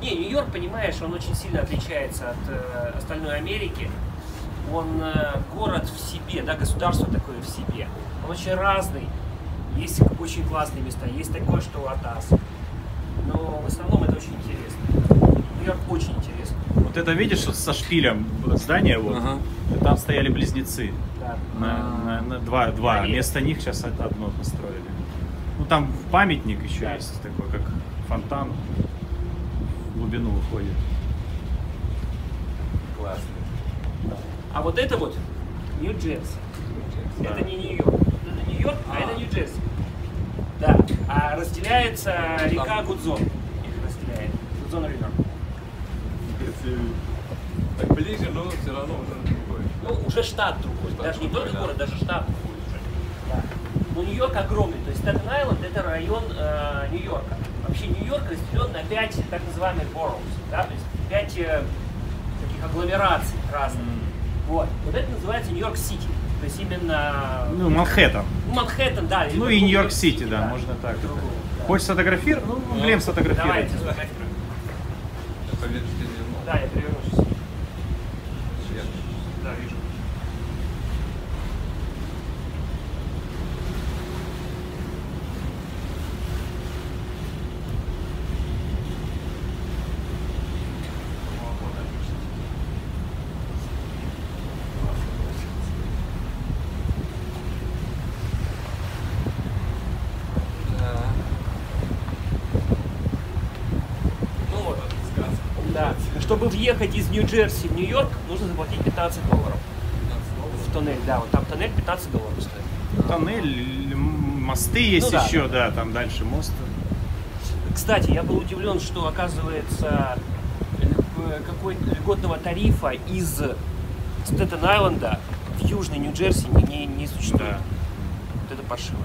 Не, Нью-Йорк, понимаешь, он очень сильно отличается от э, остальной Америки. Он э, город в себе, да, государство такое в себе. Он очень разный. Есть очень классные места, есть такое, что Атас. Но в основном это очень интересно. Нью-Йорк очень интересно. Вот это видишь вот со шпилем здания вот, Ага. там стояли близнецы. Да. На, на- на два, два. Вместо них сейчас од- одно построили. Ну там памятник еще Да. есть такой, как фонтан. Глубину выходит. Классно. А вот это вот Нью-Джерси. Да. Это не Нью-Йорк. Это Нью-Йорк, а, А. это Нью-Джерси. Да. А разделяется река Гудзон. Их разделяет. Гудзон Ривер. Так ближе, но все равно уже другой. Ну, уже штат другой. Штат даже не другой, только да. город, даже штат другой Нью-Йорк огромный. То есть Статен Айленд это район э, Нью-Йорка. Вообще Нью-Йорк разделен на пять так называемых boroughs. Да? То есть пять э, таких агломераций разных. Вот. Вот это называется Нью-Йорк-Сити. То есть именно Ну, Манхэттен. ну, Манхэттен, да. Ну и Нью-Йорк-Сити, да, да. можно так. По-другому, да. Хочешь сфотографировать? Ну, Глеб сфотографирует. Давайте, сфотографируем. Вернул. Да, я перевернусь. Свет. Да, вижу. Да. Ну вот. Да. Чтобы въехать из Нью-Джерси в Нью-Йорк, нужно заплатить 15 долларов. В туннель, да, вот там туннель 15 долларов стоит. Тоннель, мосты есть Ну да. еще, да, там дальше мост. Кстати, я был удивлен, что оказывается э, какой льготного тарифа из Стэтен-Айленда в Южный Нью-Джерси не, не, не существует. Да. Вот это паршиво.